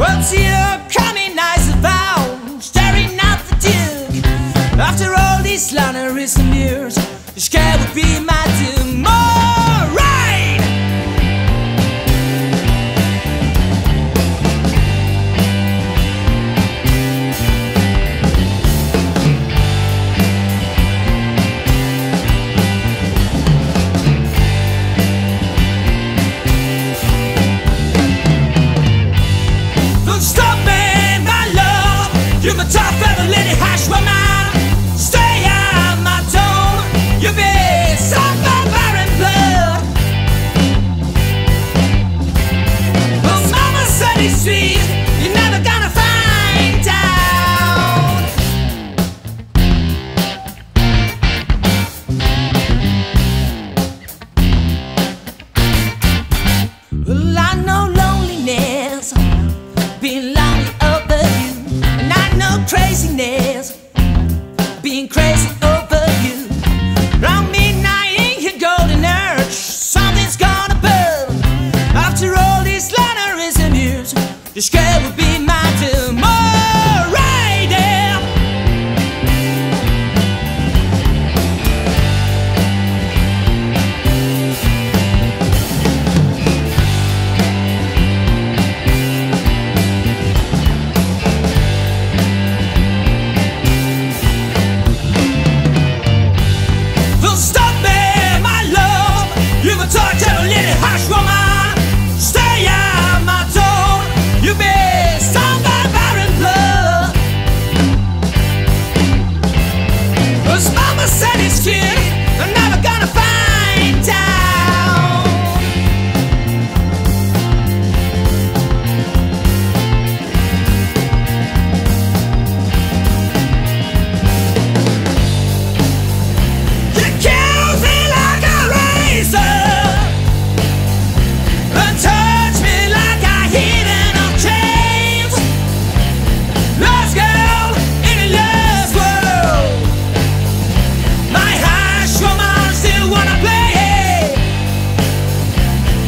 What's your Well, I know loneliness, being lonely over you, and I know craziness, being crazy over you. Round midnight in your golden something's gonna burn. After all. This girl will be my.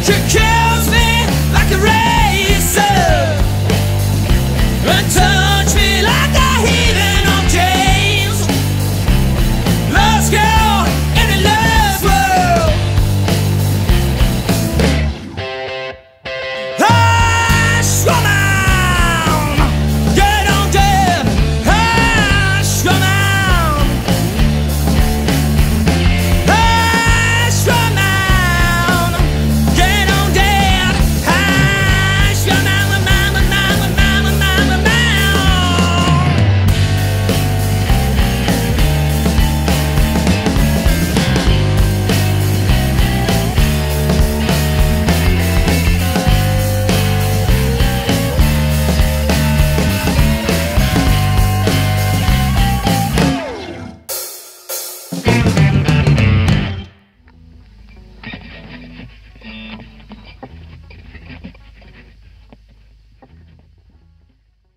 You can't